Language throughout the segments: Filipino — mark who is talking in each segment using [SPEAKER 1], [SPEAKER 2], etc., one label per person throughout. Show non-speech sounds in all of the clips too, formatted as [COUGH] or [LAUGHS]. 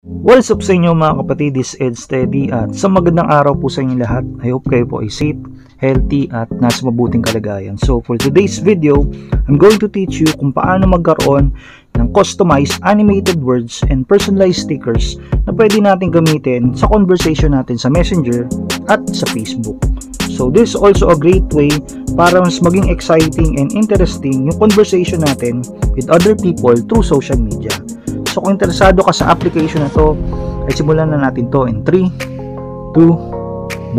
[SPEAKER 1] What's up sa inyo mga kapatid, this is Ed Steady at sa magandang araw po sa inyo lahat. I hope kayo po ay safe, healthy at nasa mabuting kalagayan. So for today's video, I'm going to teach you kung paano magkaroon ng customized animated words and personalized stickers na pwede natin gamitin sa conversation natin sa Messenger at sa Facebook. So this is also a great way para mas maging exciting and interesting yung conversation natin with other people through social media. So kung interesado ka sa application na to, ay simulan na natin to in 3, 2, 1.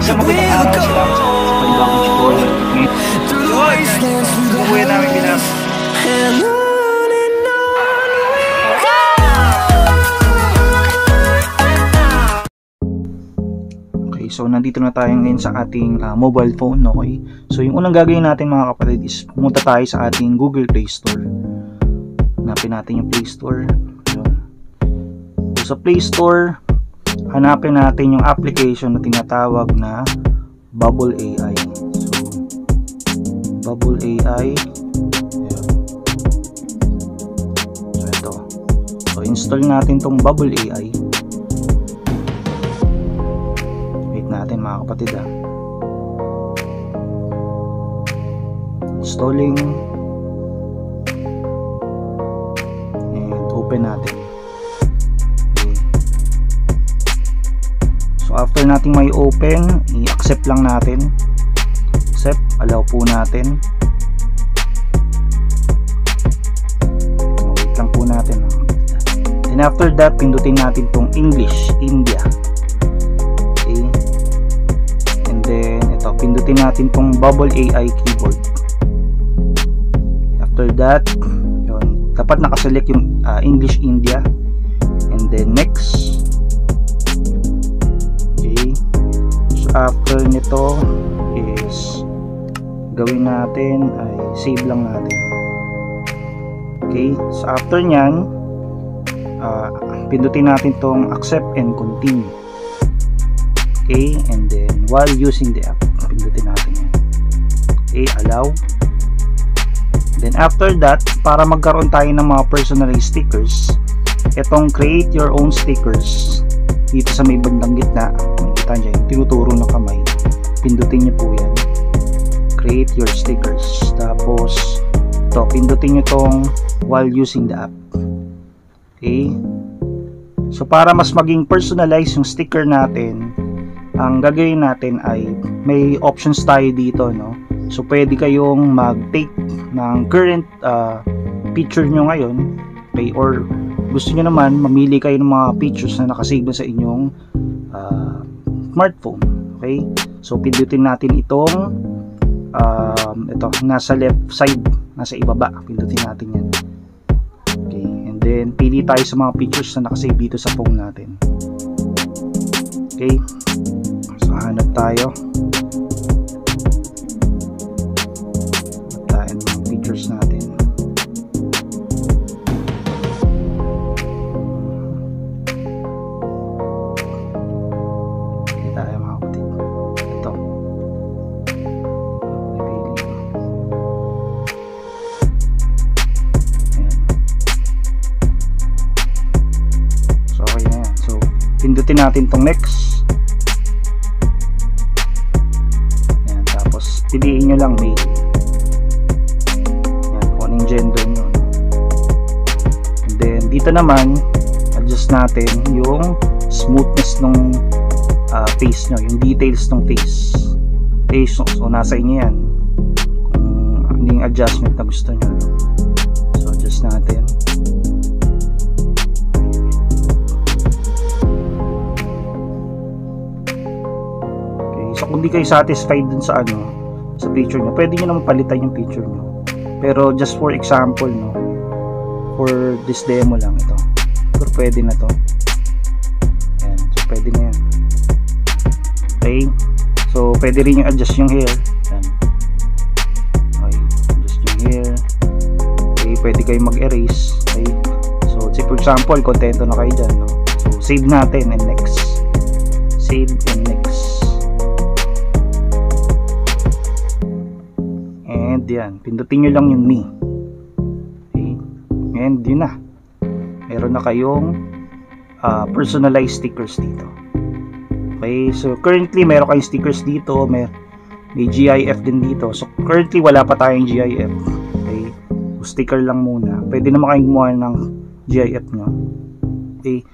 [SPEAKER 1] Sa magandang araw sila so nandito na tayo ngayon sa ating uh, mobile phone, okay? So yung unang gagawin natin mga kapatid is pumunta tayo sa ating Google Play Store. Hanapin natin yung Play Store. Yun. So sa Play Store, hanapin natin yung application na tinatawag na Bubble AI. So Bubble AI. Ayan. So ito. So install natin tong Bubble AI. Natin mga kapatid ah. Installing. And open natin. So after nating may open, i-accept lang natin. Accept, allow po natin. Wait lang po natin. Then after that, pindutin natin tong English, India. Pindutin natin tong Bubble AI keyboard. After that, yun, dapat nakaselect yung uh, English India. And then next. Okay. So after nito is gawin natin ay save lang natin. Okay. So after nyan, uh, pindutin natin tong accept and continue. Okay. And then while using the app, pindutin natin yan. Okay. Allow. Then after that, para magkaroon tayo ng mga personalized stickers, itong create your own stickers dito sa may bandang gitna, makikita nyo yung tinuturo ng kamay. Pindutin nyo po yan. Create your stickers. Tapos, to pindutin nyo tong while using the app. Okay? So, para mas maging personalized yung sticker natin, ang gagawin natin ay may options tayo dito, no? So, pwede kayong mag-take ng current uh, picture nyo ngayon okay, or gusto nyo naman mamili kayo ng mga pictures na nakasave sa inyong uh, smartphone. Okay? So, pindutin natin itong um, ito, nasa left side, nasa ibaba. Pindutin natin yan. Okay? And then, pili tayo sa mga pictures na nakasave dito sa phone natin. Okay? So, hanap tayo. tayo mga pictures natin pindutin natin tong next tapos piliin nyo lang male yung gender nyo. And then, dito naman, adjust natin yung smoothness ng uh, face nyo, yung details ng face. Face, so, so nasa inyo yan. Kung ano adjustment na gusto nyo. So, adjust natin. So kung di kayo satisfied dun sa ano, picture nyo, pwede nyo naman palitan yung picture nyo pero just for example no for this demo lang ito. Pero pwede na to. Yan so pwede na yan. Okay? So pwede rin yung adjust yung hair. Yan okay adjust yung hair. Okay pwede kayo mag erase okay? So say for example kontento na kayo dyan no? so save natin and next. Save and next and yan pindutin nyo lang yung me okay And yun na. Meron na kayong uh, personalized stickers dito. Okay, so currently meron kayong stickers dito, may, may GIF din dito. So currently wala pa tayong GIF. Okay, so, sticker lang muna. Pwede naman kayong gumawa ng GIF nyo. Okay,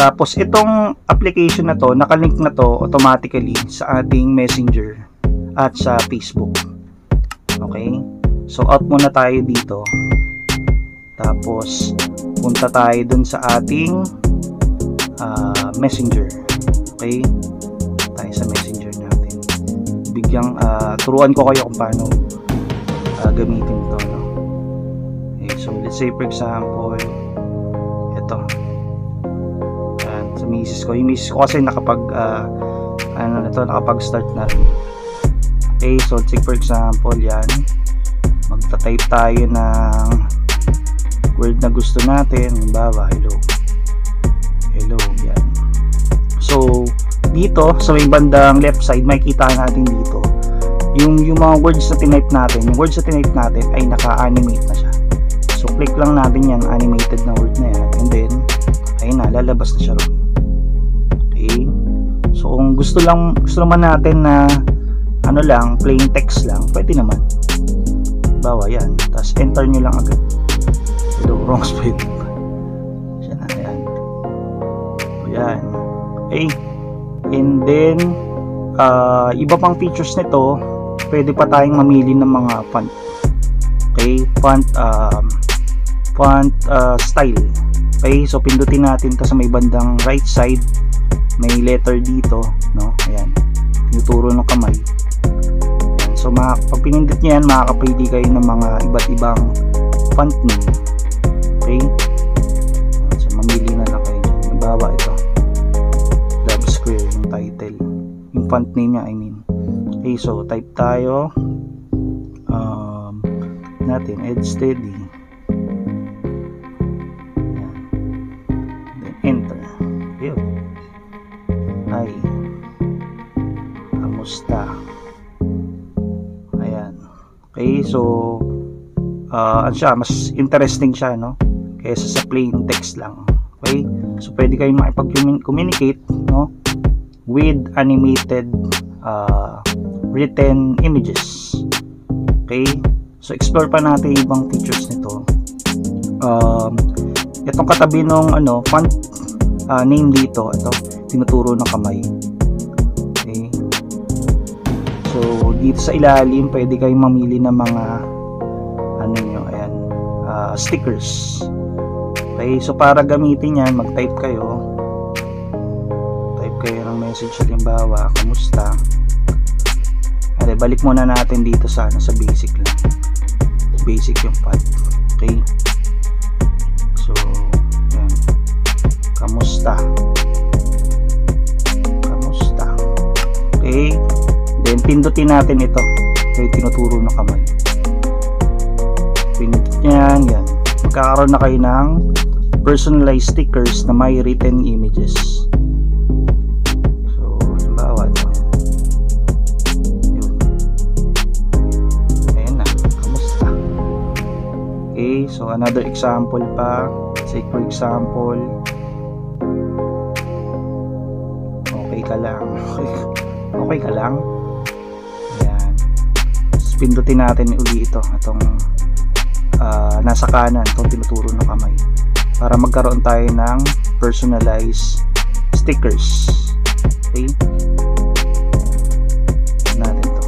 [SPEAKER 1] tapos itong application na to, nakalink na to automatically sa ating messenger at sa Facebook. Okay, so out muna tayo dito. Tapos punta tayo dun sa ating uh, messenger. Okay? Tayo sa messenger natin. Bigyang uh, turuan ko kayo kung paano uh, gamitin ito no? okay, so let's say for example ito yan sa misis ko. Yung misis ko kasi nakapag uh, ano ito nakapag start na rin okay so for example yan. Magta-type tayo ng word na gusto natin. Halimbawa hello. Hello yan. So dito sa may bandang left side makikita natin dito yung yung mga words na tinype natin yung words na tinype natin ay naka-animate na siya. So click lang natin yan animated na word na yan and then ayun na lalabas na siya. Ron okay? So kung gusto lang gusto naman natin na ano lang plain text lang pwede naman bawa yan tapos enter nyo lang agad Hello, wrong spelling. Siya na, yan. Yan. Okay. And then, uh, iba pang features nito, pwede pa tayong mamili ng mga font. Okay, font, um, font uh, style. Okay, so pindutin natin sa may bandang right side. May letter dito, no? Ayan. Tinuturo ng kamay. So, pag pinindot niyan, makakapili kayo ng mga iba't ibang font name okay? So mamili na lang kayo. Dyan nabawa ito. Love square yung title. Yung font name niya I mean. Okay so type tayo. Um, natin ed so uh, siya mas interesting siya no kaysa sa plain text lang. Okay? So, pwede kayong makipag-communicate no? with animated uh, written images. Okay? So, explore pa natin ibang features nito. Um, itong katabi ng ano, font uh, name dito, ito, tinuturo ng kamay. So, dito sa ilalim, pwede kayong mamili ng mga ano nyo, ayan, uh, stickers. Okay, so para gamitin yan, mag-type kayo. Type kayo ng message halimbawa, kamusta? Okay, balik muna natin dito sa ano, sa basic lang. Basic yung font. Okay? So, yan. Kamusta? Kamusta? Okay? Then, pindutin natin ito. Okay, tinuturo na kamay. Pindutin yan, yan. Magkakaroon na kayo ng personalized stickers na may written images. So, halimbawa, ito. Yun. Ayan na. Kamusta? Okay, so another example pa. Say for example, okay ka lang. [LAUGHS] okay ka lang. Pindutin natin uli ito. Itong uh, nasa kanan. Itong tinuturo ng kamay para magkaroon tayo ng personalized stickers. Okay? Natin to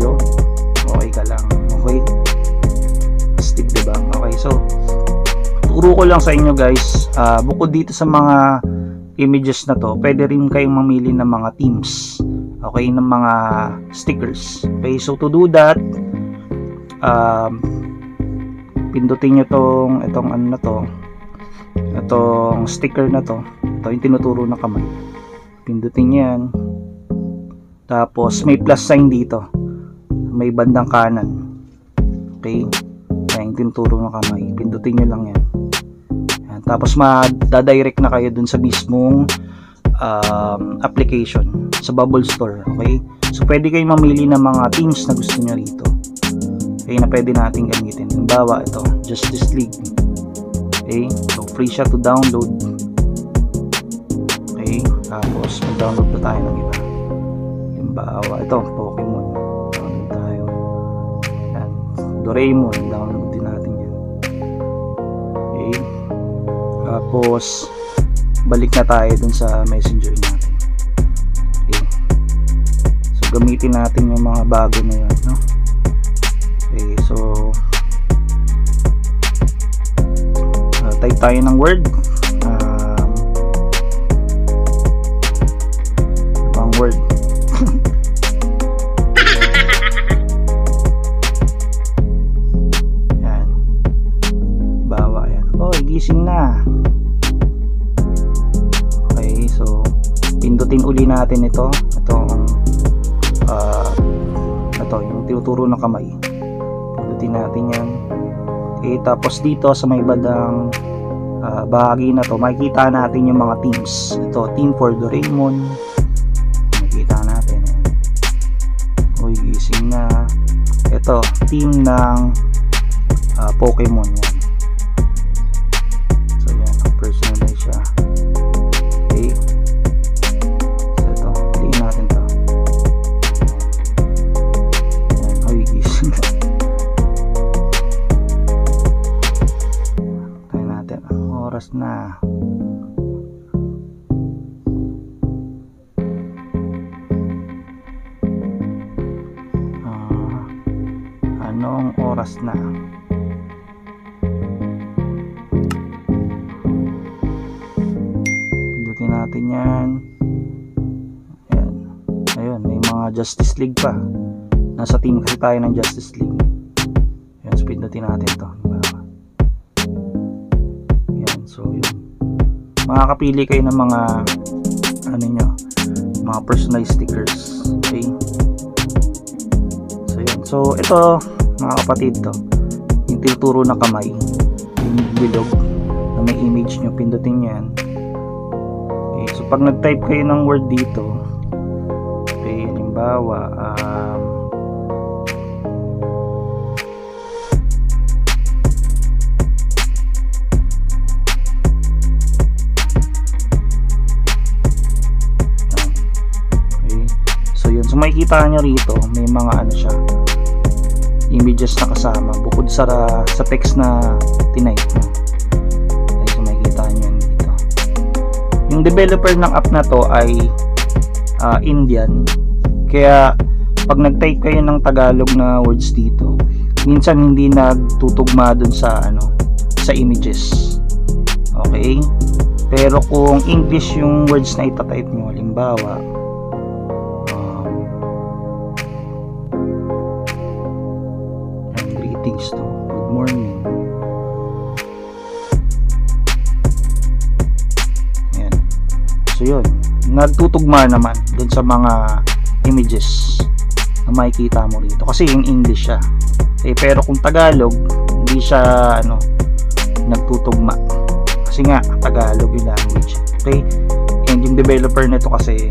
[SPEAKER 1] yun okay ka lang. Okay. Stick diba? Okay so turo ko lang sa inyo guys. Uh, bukod dito sa mga images na to pwede rin kayong mamili ng mga themes okay ng mga stickers. Okay so to do that um, pindutin nyo tong itong ano na to itong sticker na to. Ito yung tinuturo na kamay. Pindutin yan. Tapos may plus sign dito. May bandang kanan. Okay? Yan yung tinuturo na kamay. Pindutin nyo lang yan, yan. tapos madadirect na kayo dun sa mismong um, application sa bubble store okay so pwede kayong mamili ng mga themes na gusto nyo rito okay na pwede natin gamitin halimbawa ito Justice League. Okay, so free siya to download. Okay, tapos mag-download na tayo ng iba. Yung bawa, ito, Pokemon. Download tayo. Yan, Doraemon, download din natin yan. Okay, tapos balik na tayo dun sa messenger natin. Okay, so gamitin natin yung mga bago na yan, no? Okay, so uh, type tayo ng word. Um, ibang word. Natin ito. Itong uh, ito, yung tinuturo ng kamay. Pindutin natin yan. Okay tapos dito sa may badang uh, bahagi na to makikita natin yung mga teams. Ito team for Doraemon. Makikita natin. Uy gising na. Ito team ng uh, Pokemon. yan Pindutin natin yan. Ayan. Ayun, may mga Justice League pa. Nasa team kasi tayo ng Justice League. Ayan, so pindutin natin to. Diba? Yan, so yun. Makakapili kayo ng mga ano nyo, mga personalized stickers. Okay? So yun. So ito, mga kapatid to. Yung tinuturo na kamay. Yung bilog na may image nyo, pindutin yan. Pag nag-type kayo ng word dito, okay, halimbawa, um, Okay. So yun, so makikita nyo rito, may mga ano siya, images na kasama bukod sa sa text na tinype Yung developer ng app na to ay ah, Indian. Kaya pag nag-type kayo ng Tagalog na words dito, minsan hindi nagtutugma dun sa ano, sa images. Okay? Pero kung English yung words na itatype nyo, halimbawa, um, greetings to, good morning. So yun, nagtutugma naman dun sa mga images na makikita mo rito. Kasi yung English siya. Eh, pero kung Tagalog, hindi siya ano, nagtutugma. Kasi nga Tagalog yung language. Okay? And yung developer nito kasi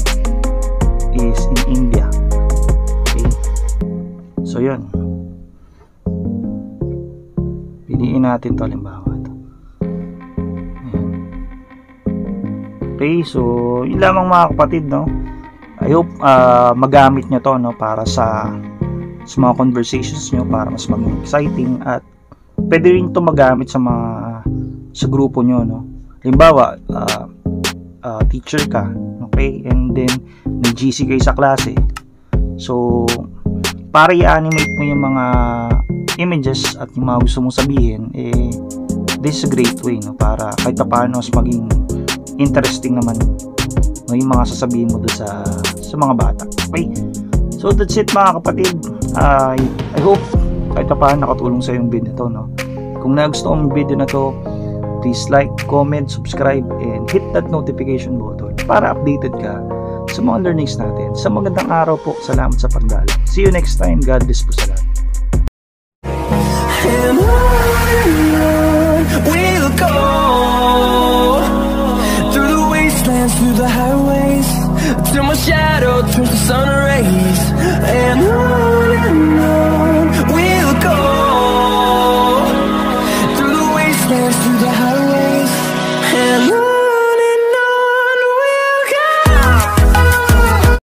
[SPEAKER 1] is in India. Okay? So yun. Piliin natin to halimbawa okay so yun lamang mga kapatid no? I hope uh, magamit nyo to no? Para sa sa mga conversations nyo para mas maging exciting at pwede rin to magamit sa mga sa grupo nyo no? Halimbawa uh, uh, teacher ka okay? And then may GC kayo sa klase. So para i-animate mo yung mga images at yung mga gusto mong sabihin eh this is a great way no? Para kahit paano mas maging interesting naman no, yung mga sasabihin mo doon sa sa mga bata okay so that's it mga kapatid uh, I hope kahit paano nakatulong sa yung video to no kung nagustuhan yung video na to please like, comment, subscribe, and hit that notification button para updated ka sa mga learnings natin. Sa magandang araw po, salamat sa pagdala. See you next time. God bless po sa lahat.